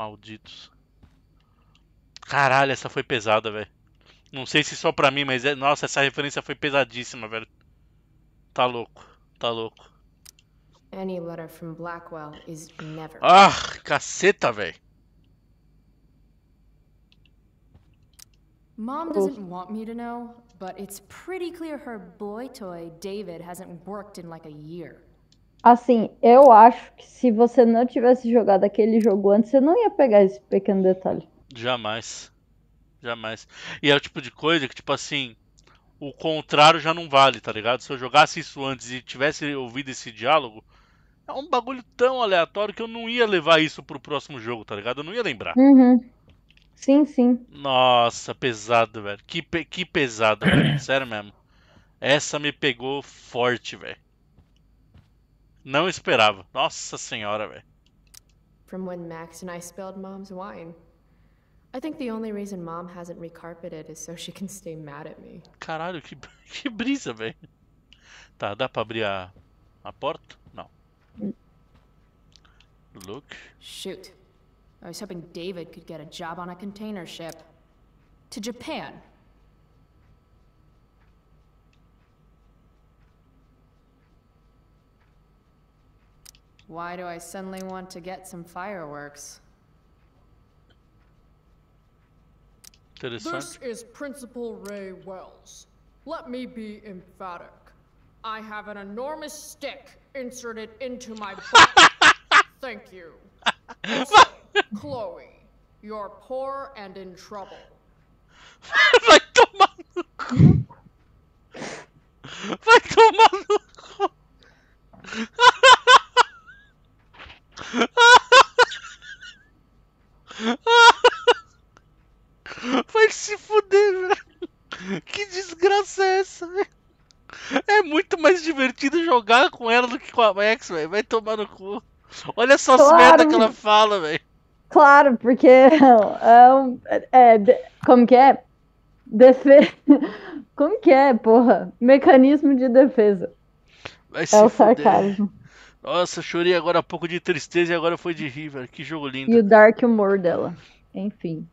Malditos. Caralho, essa foi pesada, velho. Não sei se só pra mim, mas é... nossa, essa referência foi pesadíssima, velho. Tá louco, tá louco. Any letter from Blackwell is never. Ah, caceta, velho. Mom doesn't want me to know, but it's pretty clear her boy toy, David, hasn't worked in like a year. Assim, eu acho que se você não tivesse jogado aquele jogo antes, você não ia pegar esse pequeno detalhe. Jamais. Jamais. E é o tipo de coisa que, tipo assim, o contrário já não vale, tá ligado? Se eu jogasse isso antes e tivesse ouvido esse diálogo, é um bagulho tão aleatório que eu não ia levar isso pro próximo jogo, tá ligado? Eu não ia lembrar. Uhum. Sim, sim. Nossa, pesado, velho. Que, pe que pesado, velho. Sério mesmo. Essa me pegou forte, velho. Não esperava. Nossa senhora, velho. From when Max and I spilled Mom's wine. I think the only reason Mom hasn't recarpeted is so she can stay mad at me. Caralho, que, que brisa, velho. Tá, dá pra abrir a, a porta? Não. Look. Shoot. I was hoping David could get a job on a container ship. To Japan. Why do I suddenly want to get some fireworks? This is Principal Ray Wells. Let me be emphatic. I have an enormous stick inserted into my butt. Thank you. Also, Chloe, you're poor and in trouble. Vai Vai se fuder, velho. Que desgraça é essa, velho? É muito mais divertido jogar com ela do que com a Max, velho. Vai tomar no cu. Olha só as Claro. merda que ela fala, velho. Claro, porque é, um- é, como que é? Defe... Como que é, porra? Mecanismo de defesa. Vai É o fuder. sarcasmo. Nossa, chorei agora há pouco de tristeza e agora foi de rir, velho. Que jogo lindo. E o dark humor dela. Enfim.